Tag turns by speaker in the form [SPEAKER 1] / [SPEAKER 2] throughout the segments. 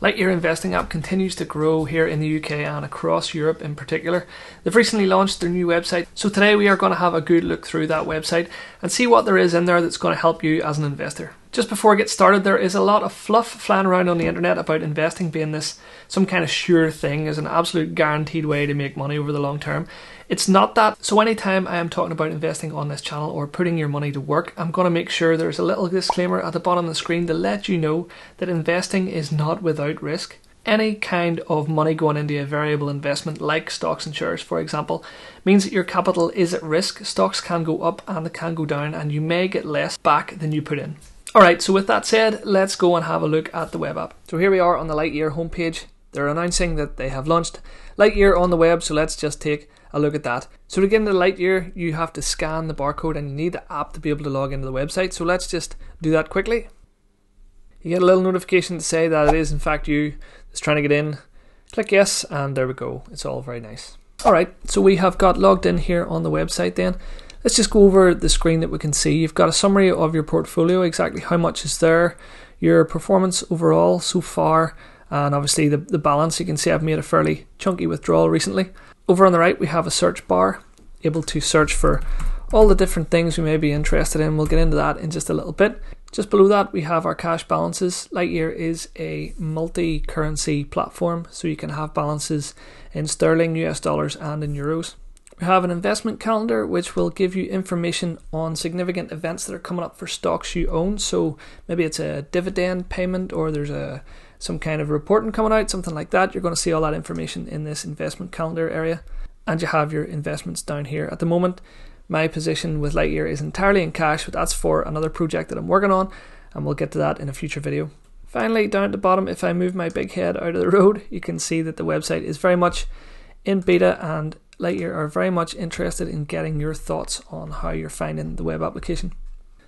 [SPEAKER 1] Lightyear Investing app continues to grow here in the UK and across Europe in particular. They've recently launched their new website, so today we are going to have a good look through that website and see what there is in there that's going to help you as an investor. Just before I get started, there is a lot of fluff flying around on the internet about investing being this some kind of sure thing as an absolute guaranteed way to make money over the long term. It's not that. So anytime I am talking about investing on this channel or putting your money to work, I'm going to make sure there's a little disclaimer at the bottom of the screen to let you know that investing is not without risk. Any kind of money going into a variable investment, like stocks and shares, for example, means that your capital is at risk. Stocks can go up and they can go down, and you may get less back than you put in. Alright, so with that said, let's go and have a look at the web app. So here we are on the Lightyear homepage. They're announcing that they have launched Lightyear on the web, so let's just take a look at that. So to get into Lightyear, you have to scan the barcode and you need the app to be able to log into the website. So let's just do that quickly. You get a little notification to say that it is in fact you that's trying to get in. Click yes, and there we go. It's all very nice. Alright, so we have got logged in here on the website then. Let's just go over the screen that we can see. You've got a summary of your portfolio, exactly how much is there, your performance overall so far, and obviously the, the balance. You can see I've made a fairly chunky withdrawal recently. Over on the right, we have a search bar, able to search for all the different things we may be interested in. We'll get into that in just a little bit. Just below that, we have our cash balances. Lightyear is a multi currency platform, so you can have balances in sterling, US dollars, and in euros. We have an investment calendar which will give you information on significant events that are coming up for stocks you own. So maybe it's a dividend payment or there's a some kind of reporting coming out, something like that. You're going to see all that information in this investment calendar area. And you have your investments down here. At the moment, my position with Lightyear is entirely in cash, but that's for another project that I'm working on, and we'll get to that in a future video. Finally, down at the bottom, if I move my big head out of the road, you can see that the website is very much in beta and Lightyear are very much interested in getting your thoughts on how you're finding the web application.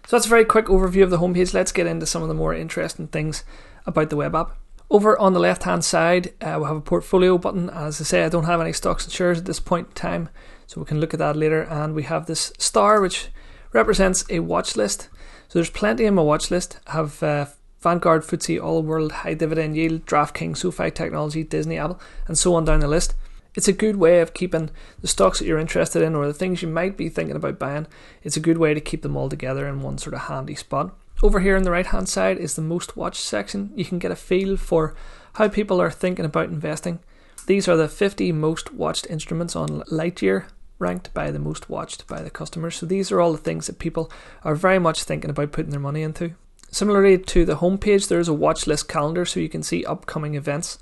[SPEAKER 1] So that's a very quick overview of the homepage. Let's get into some of the more interesting things about the web app. Over on the left hand side, uh, we have a portfolio button. As I say, I don't have any stocks and shares at this point in time, so we can look at that later. And we have this star, which represents a watch list. So there's plenty in my watch list. I have uh, Vanguard, FTSE, All World, High Dividend Yield, DraftKings, SoFi Technology, Disney, Apple, and so on down the list. It's a good way of keeping the stocks that you're interested in or the things you might be thinking about buying. It's a good way to keep them all together in one sort of handy spot. Over here on the right hand side is the most watched section. You can get a feel for how people are thinking about investing. These are the 50 most watched instruments on Lightyear, ranked by the most watched by the customers. So these are all the things that people are very much thinking about putting their money into. Similarly to the homepage, there is a watch list calendar so you can see upcoming events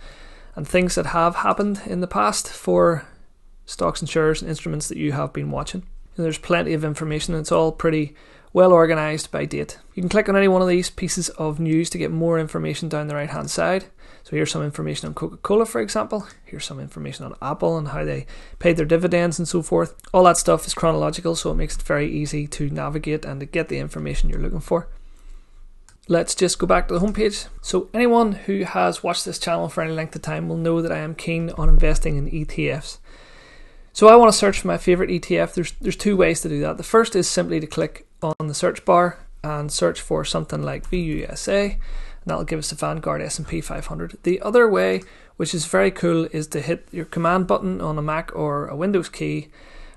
[SPEAKER 1] and things that have happened in the past for stocks and shares and instruments that you have been watching. And there's plenty of information, and it's all pretty well organized by date. You can click on any one of these pieces of news to get more information down the right hand side. So here's some information on Coca Cola, for example. Here's some information on Apple and how they paid their dividends and so forth. All that stuff is chronological, so it makes it very easy to navigate and to get the information you're looking for. Let's just go back to the homepage. So, anyone who has watched this channel for any length of time will know that I am keen on investing in ETFs. So, I want to search for my favorite ETF. There's, there's two ways to do that. The first is simply to click on the search bar and search for something like VUSA, and that'll give us the Vanguard S&P 500. The other way, which is very cool, is to hit your command button on a Mac or a Windows key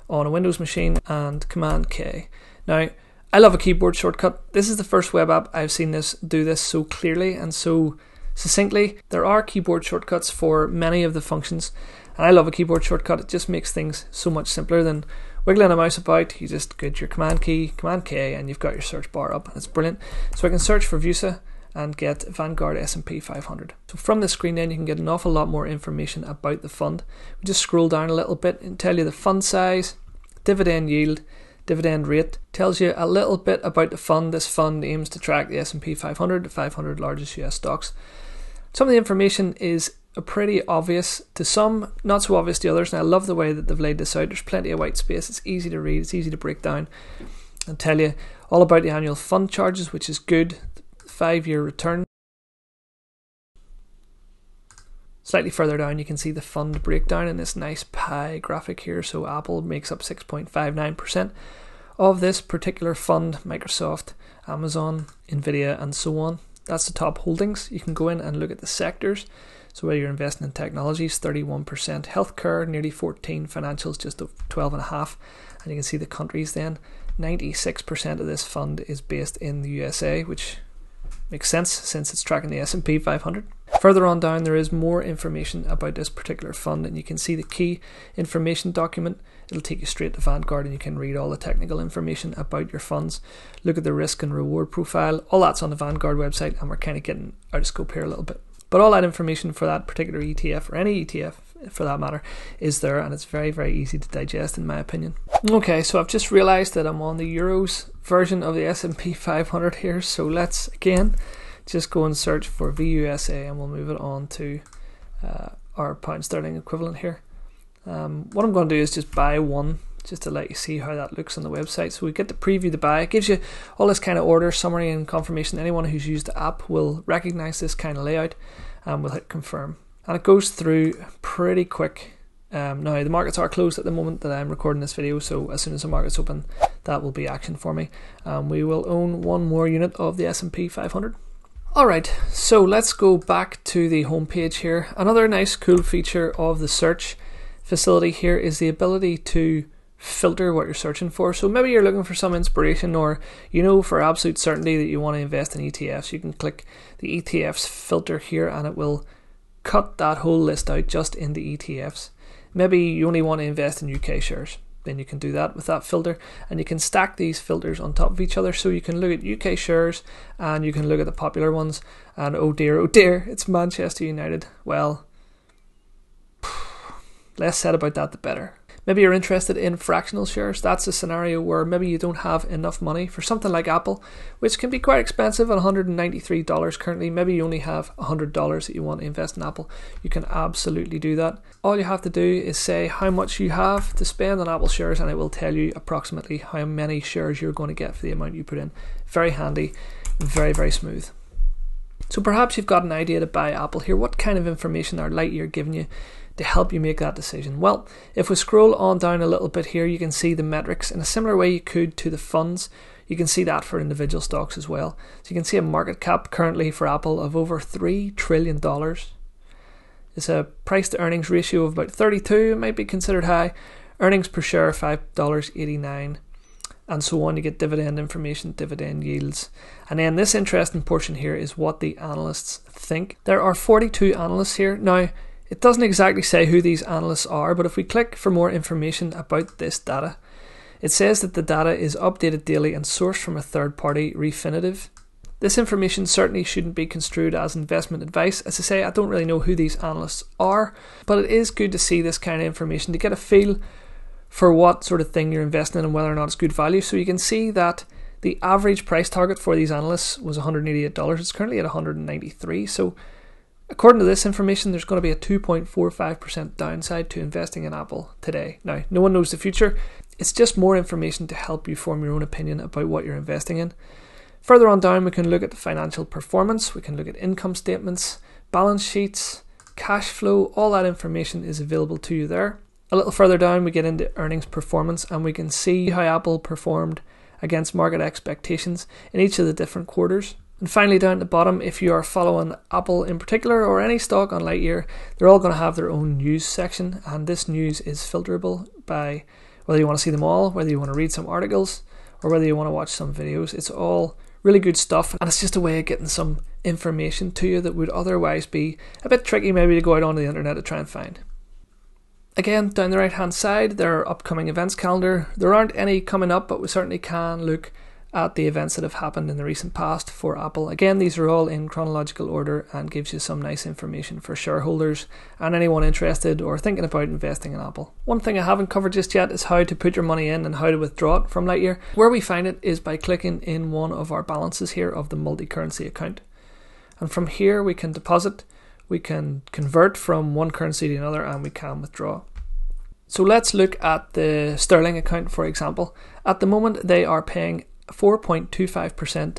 [SPEAKER 1] on a Windows machine and Command K. Now, I love a keyboard shortcut. This is the first web app I've seen this do this so clearly and so succinctly. There are keyboard shortcuts for many of the functions, and I love a keyboard shortcut. It just makes things so much simpler than wiggling a mouse about. You just get your command key, command K, and you've got your search bar up. It's brilliant. So I can search for VUSA and get Vanguard S&P 500. So from the screen then you can get an awful lot more information about the fund. We just scroll down a little bit and tell you the fund size, dividend yield, dividend rate. Tells you a little bit about the fund. This fund aims to track the S&P 500, the 500 largest US stocks. Some of the information is pretty obvious to some, not so obvious to others. And I love the way that they've laid this out. There's plenty of white space. It's easy to read. It's easy to break down and tell you all about the annual fund charges, which is good. Five year return. Slightly further down, you can see the fund breakdown in this nice pie graphic here. So Apple makes up 6.59% of this particular fund, Microsoft, Amazon, Nvidia, and so on. That's the top holdings. You can go in and look at the sectors. So whether you're investing in technologies, 31%, healthcare, nearly 14, financials just 12 and a half, and you can see the countries then. 96% of this fund is based in the USA, which makes sense since it's tracking the S&P 500. Further on down, there is more information about this particular fund, and you can see the key information document. It'll take you straight to Vanguard, and you can read all the technical information about your funds. Look at the risk and reward profile. All that's on the Vanguard website, and we're kind of getting out of scope here a little bit. But all that information for that particular ETF or any ETF for that matter is there, and it's very very easy to digest, in my opinion. Okay, so I've just realised that I'm on the euros version of the S&P 500 here. So let's again just go and search for VUSA and we'll move it on to uh, our pound sterling equivalent here. Um, what I'm going to do is just buy one just to let you see how that looks on the website. So we get to preview the buy. It gives you all this kind of order, summary, and confirmation. Anyone who's used the app will recognize this kind of layout and we'll hit confirm. And it goes through pretty quick. Um, now the markets are closed at the moment that I'm recording this video, so as soon as the markets open, that will be action for me. Um, we will own one more unit of the S&P 500. Alright, so let's go back to the home page here. Another nice cool feature of the search facility here is the ability to filter what you're searching for. So maybe you're looking for some inspiration or you know for absolute certainty that you want to invest in ETFs. You can click the ETFs filter here and it will cut that whole list out just in the ETFs. Maybe you only want to invest in UK shares then you can do that with that filter. And you can stack these filters on top of each other. So you can look at UK shares and you can look at the popular ones. And oh dear oh dear it's Manchester United. Well less said about that the better Maybe you're interested in fractional shares. That's a scenario where maybe you don't have enough money for something like Apple, which can be quite expensive at $193 currently. Maybe you only have $100 that you want to invest in Apple. You can absolutely do that. All you have to do is say how much you have to spend on Apple shares, and it will tell you approximately how many shares you're going to get for the amount you put in. Very handy, very, very smooth. So perhaps you've got an idea to buy Apple here. What kind of information are Lightyear giving you? To help you make that decision? Well, if we scroll on down a little bit here, you can see the metrics in a similar way you could to the funds. You can see that for individual stocks as well. So you can see a market cap currently for Apple of over $3 trillion. It's a price to earnings ratio of about 32, it might be considered high. Earnings per share $5.89 and so on. You get dividend information, dividend yields. And then this interesting portion here is what the analysts think. There are 42 analysts here. Now, it doesn't exactly say who these analysts are, but if we click for more information about this data, it says that the data is updated daily and sourced from a third party, Refinitiv. This information certainly shouldn't be construed as investment advice. As I say, I don't really know who these analysts are, but it is good to see this kind of information to get a feel for what sort of thing you're investing in and whether or not it's good value. So you can see that the average price target for these analysts was $188. It's currently at 193. So According to this information, there's going to be a 2.45% downside to investing in Apple today. Now, no one knows the future. It's just more information to help you form your own opinion about what you're investing in. Further on down, we can look at the financial performance, we can look at income statements, balance sheets, cash flow, all that information is available to you there. A little further down, we get into earnings performance and we can see how Apple performed against market expectations in each of the different quarters. And finally, down at the bottom, if you are following Apple in particular or any stock on Lightyear, they're all going to have their own news section, and this news is filterable by whether you want to see them all, whether you want to read some articles, or whether you want to watch some videos. It's all really good stuff, and it's just a way of getting some information to you that would otherwise be a bit tricky, maybe to go out onto the internet to try and find. Again, down the right hand side, there are upcoming events calendar. There aren't any coming up, but we certainly can look at the events that have happened in the recent past for Apple. Again, these are all in chronological order and gives you some nice information for shareholders and anyone interested or thinking about investing in Apple. One thing I haven't covered just yet is how to put your money in and how to withdraw it from Lightyear. Where we find it is by clicking in one of our balances here of the multi-currency account. And from here we can deposit, we can convert from one currency to another and we can withdraw. So let's look at the Sterling account for example. At the moment they are paying 4.25%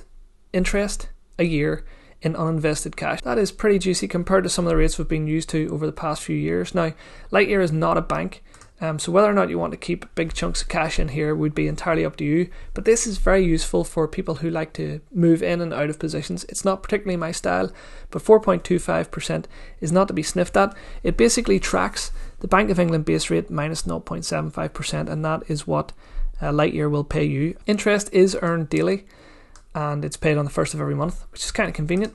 [SPEAKER 1] interest a year in uninvested cash. That is pretty juicy compared to some of the rates we've been used to over the past few years. Now, Lightyear is not a bank, Um, so whether or not you want to keep big chunks of cash in here would be entirely up to you. But this is very useful for people who like to move in and out of positions. It's not particularly my style, but 4.25% is not to be sniffed at. It basically tracks the Bank of England base rate minus 0.75%, and that is what uh, Lightyear will pay you. Interest is earned daily, and it's paid on the first of every month, which is kind of convenient.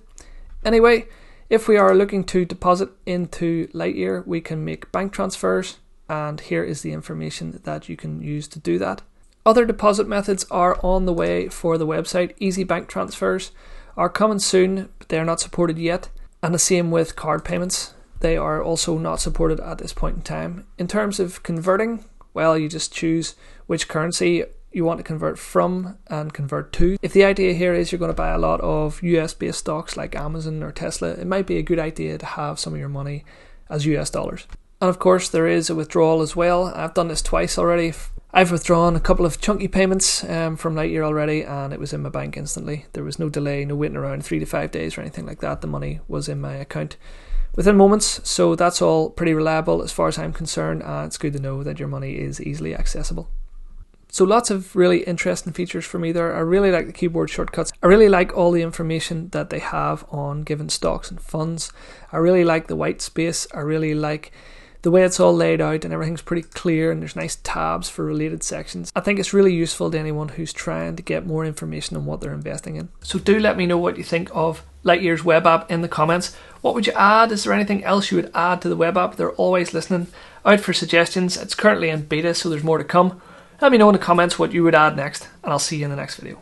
[SPEAKER 1] Anyway, if we are looking to deposit into Lightyear, we can make bank transfers, and here is the information that you can use to do that. Other deposit methods are on the way for the website. Easy bank transfers are coming soon, but they are not supported yet, and the same with card payments. They are also not supported at this point in time. In terms of converting, well, you just choose which currency you want to convert from and convert to. If the idea here is you're going to buy a lot of US based stocks like Amazon or Tesla, it might be a good idea to have some of your money as US dollars. And of course, there is a withdrawal as well. I've done this twice already. I've withdrawn a couple of chunky payments um, from Lightyear already, and it was in my bank instantly. There was no delay, no waiting around three to five days or anything like that. The money was in my account within moments, so that's all pretty reliable as far as I'm concerned, and it's good to know that your money is easily accessible. So lots of really interesting features for me there. I really like the keyboard shortcuts. I really like all the information that they have on given stocks and funds. I really like the white space. I really like the way it's all laid out and everything's pretty clear and there's nice tabs for related sections. I think it's really useful to anyone who's trying to get more information on what they're investing in. So do let me know what you think of Lightyear's web app in the comments. What would you add? Is there anything else you would add to the web app? They're always listening out for suggestions. It's currently in beta, so there's more to come. Let me know in the comments what you would add next, and I'll see you in the next video.